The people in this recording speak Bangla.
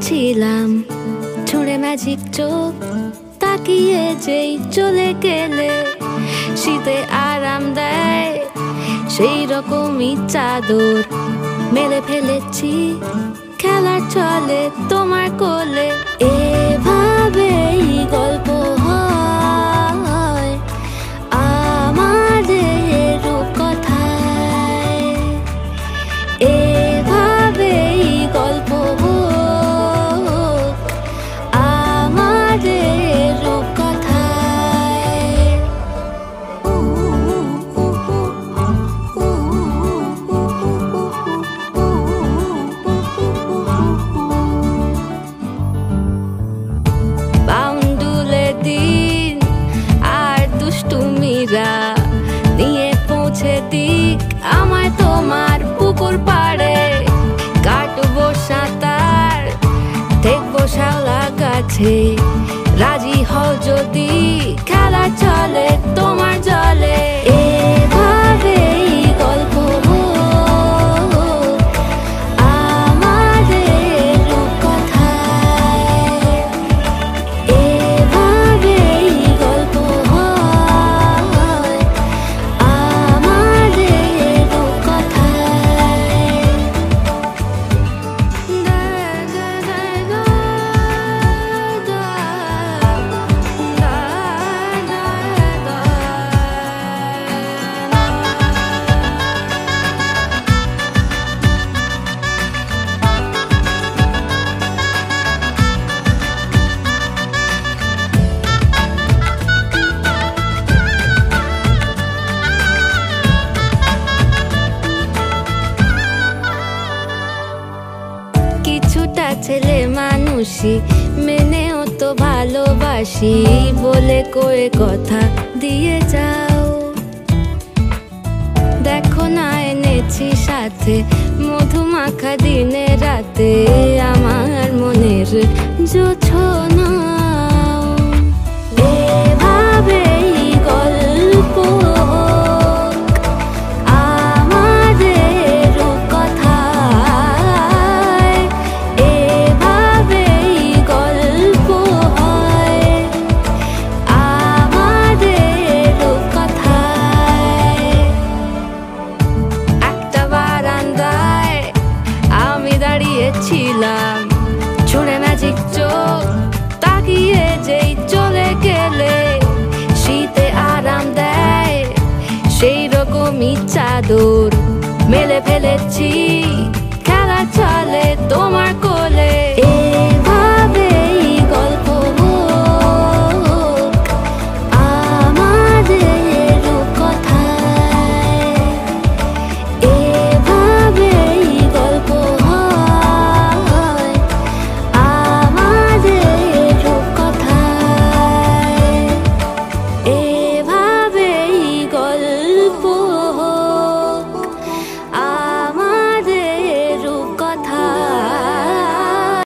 ছিলাম ছুঁড়ে ম্যাজিক চোখ তাকিয়ে যেই চলে গেলে, শীতে আরাম দেয়, সেই রকমই চাদর মেলে ফেলেছি, খেলার চলে তোমার দুষ্টুমিরা নিয়ে পৌঁছে দিক আমার তোমার পুকুর পাড়ে। কাটবো সাঁতার দেখব শাওলা গাছে। ছেলে মানুষই, মেনেও তো ভালোবাসি। বলে কয়ে কথা দিয়ে যাও। দেখো না এনেছি সাথে মধুমাখা দিনে রাতে। আমার মনের জোছনা আমি চাদর মেলে ফেলেছি খেলা চলে তোমার কোলে।